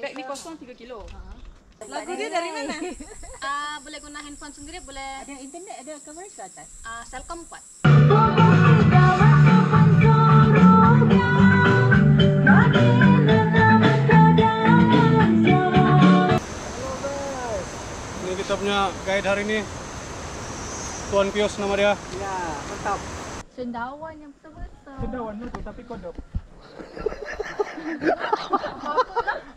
Bag ni kosong 3 kilo. Lagu dia dari mana? Ah, boleh guna handphone sendiri, boleh Ada internet, ada coverage ke atas. ah, Selcom kuat. Ini kita punya guide hari ini. Tuan Pius nama dia. Ya, mantap. Cendawan yang betul-betul. Sedawan itu tapi kodok.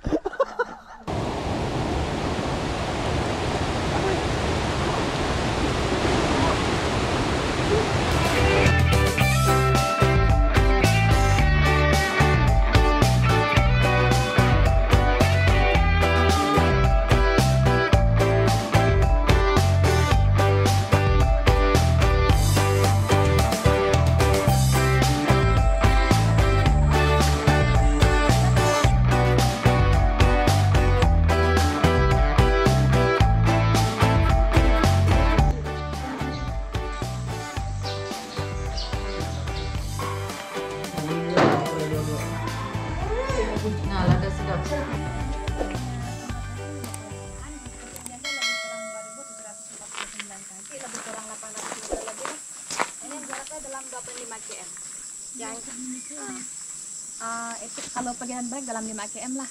ah, itu kalau perjalanan balik dalam 5 km lah.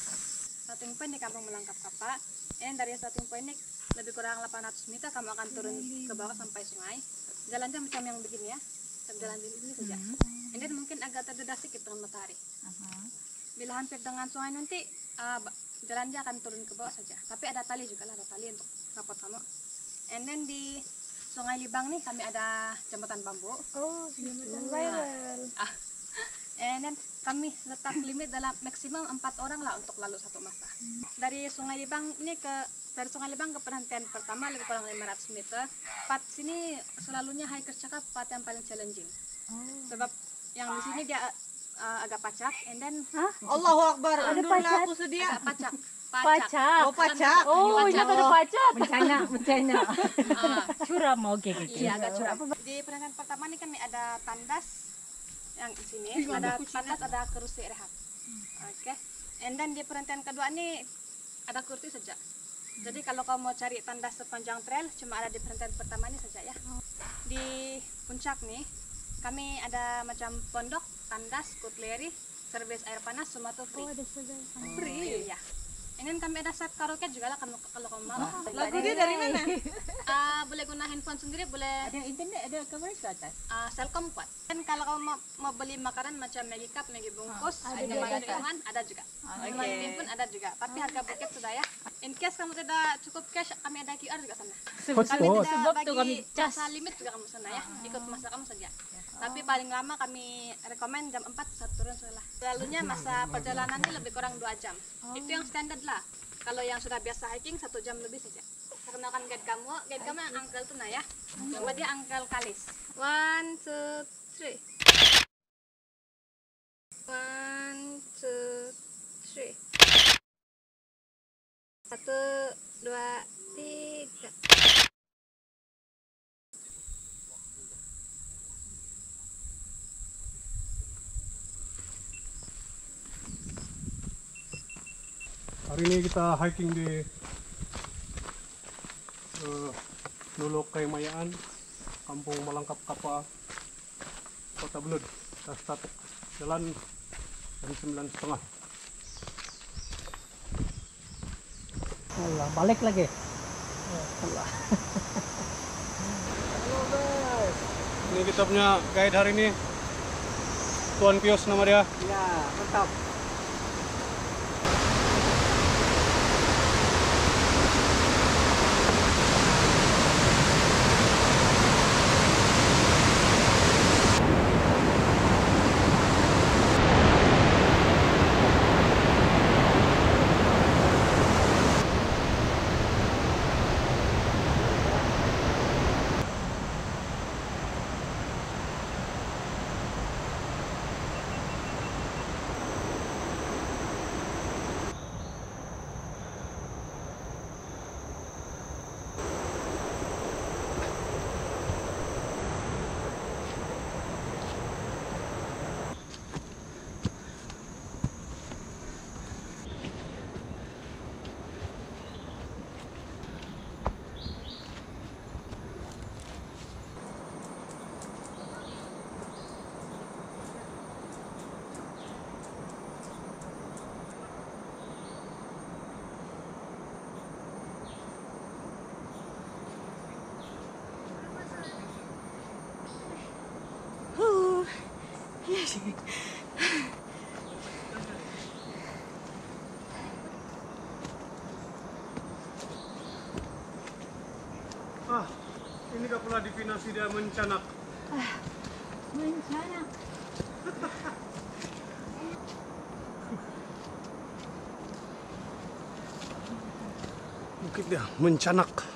Starting point di Kampung Melangkap Kapa. Ini dari starting point ini lebih kurang 800 meter kamu akan turun ke bawah sampai sungai. Jalannya macam yang begini ya. Jalan di sini saja. Ini mungkin agak terdedah sedikit dengan matahari. Bila hampir dengan sungai nanti ah, ba- jalannya akan turun ke bawah saja. Tapi ada tali juga lah, ada tali untuk rapot kamu. And then di Sungai Libang nih kami ada jembatan bambu. Oh, jembatan viral. Ah. And then kami letak limit dalam maksimum empat orang lah untuk lalu satu masa. Dari Sungai Libang ini ke dari Sungai Libang ke perhentian pertama lebih kurang 500 meter. Part sini selalunya hikers cakap part yang paling challenging. Sebab yang di sini dia uh, agak pacak, and then Allahu Akbar. Ada pacat? aku sedia. agak pacak. Pacak. Oh, pacak. Oh, ingat ada pacak. Bencana, bencana. Ah, Curam oke oke. Iya agak curam. Di perhentian pertama ini kami ada tandas yang di sini, ada tandas, ada kursi rehat. Oke. And then di perhentian kedua ini ada kursi saja. Jadi kalau kamu mau cari tandas sepanjang trail cuma ada di perhentian pertama ini saja ya. Di puncak nih kami ada macam pondok, tandas, kutleri, servis air panas semua tuh free. Free ya. Ini kami ada set karaoke juga lah kalau kalau kamu mau. Lagu dia dari mana? Ah, boleh guna handphone sendiri, boleh Ada internet, ada coverage ke atas. Ah, Selcom kuat. Dan kalau kamu mau, mau beli makanan macam Maggi Cup, Maggi bungkus, ada makanan ada juga. Semua pun ada juga. Tapi harga buket sudah ya. In case kamu tidak cukup cash, kami ada QR juga sana. Kami tidak Sebab bagi tuh kami cas. masa limit juga kamu sana ya. Ikut masa kamu saja. Tapi paling lama kami rekomend jam 4 satu turun setelah. Selalunya masa perjalanannya lebih kurang 2 jam. Itu yang standar lah. Kalau yang sudah biasa hiking satu jam lebih saja. Perkenalkan guide kamu, guide kamu yang Uncle Tuna ya. Coba dia Uncle Kalis. One, two, three. One, two, three. Satu, dua, tiga. Hari ini kita hiking di uh, Luluk Kaymayaan, Kampung Malangkap Kapa, Kota Belud. Kita start jalan jam sembilan setengah. Pulang balik lagi. Ini kita punya guide hari ini. Tuan Pius nama dia. Ya, mantap. ah ini kapula divina sudah mencanak. Ah, mencanak. Bukit dia mencanak.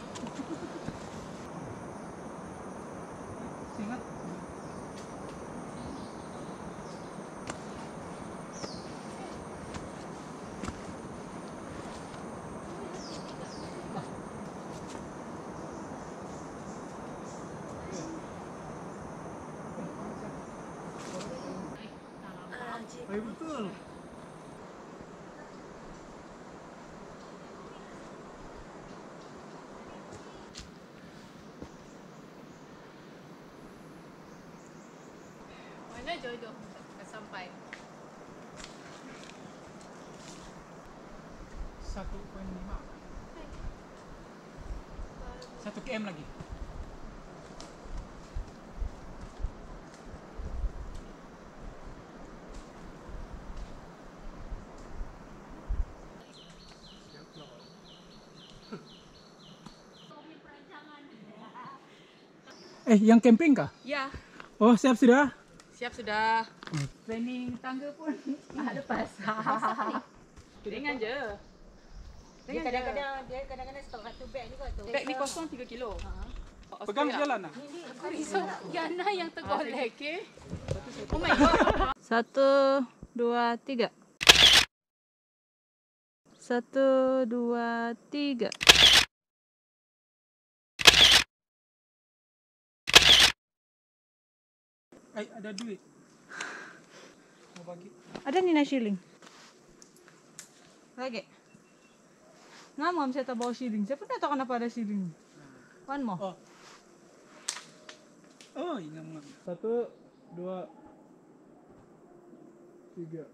Mana jodoh sampai. satu poin lima satu km lagi Eh, yang camping kah? Ya, Oh, siap sudah? Siap sudah. Planning tangga pun ah, lepas. Ringan je. Dia kadang-kadang dia kadang-kadang stok satu beg juga tu. Beg ni kosong 3 kilo. Pegang jalan lah. So, Yana yang tergolek, okay? Oh my god. Satu, dua, tiga. Satu, dua, tiga. Eh, ada duit. Mau bagi? Ada Nina shilling. Lagi. Nggak mau saya tak bawa shilling. Saya pun tak tahu kenapa ada shilling. One more. Oh. Oh, ingat ingat. Satu, dua, tiga.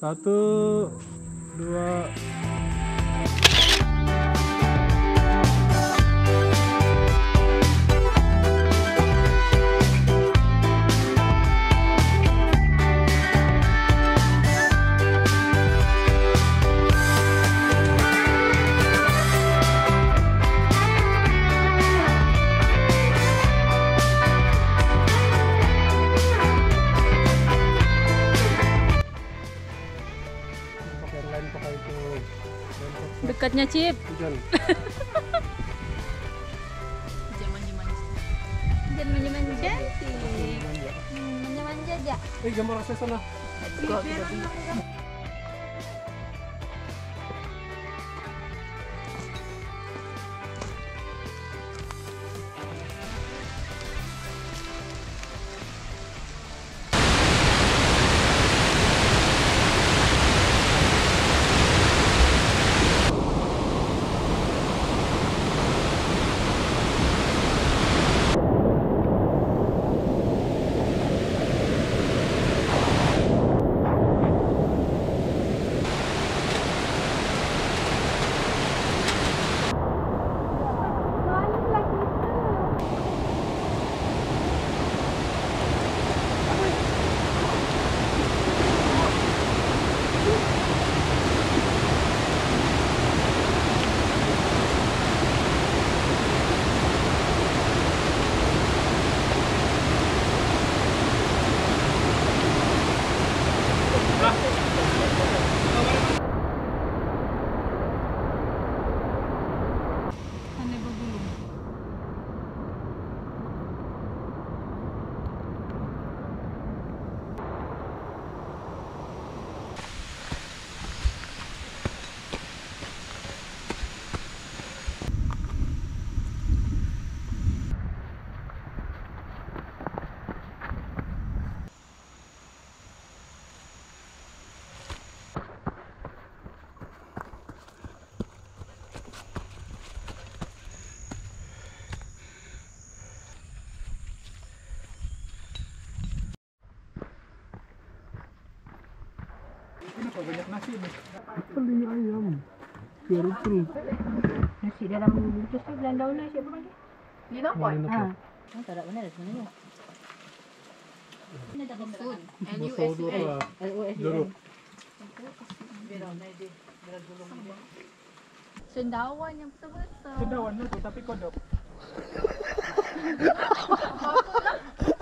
Satu, dua, Dekatnya Cip. Hujan. Jangan manja-manja. Hmm, Manja-manja aja. Eh, gambar saya sana. berapa banyak nasi ni? Beli ayam. Biar rupul. Nasi dalam bungkus tu belan daun nasi apa lagi? Ni nampak? Ha. Oh, tak ada mana, dah sebenarnya. Ini dah bentun. L-U-S-U-N. L-U-S-U-N. Sendawan yang betul-betul. Sendawan tu tapi kodok.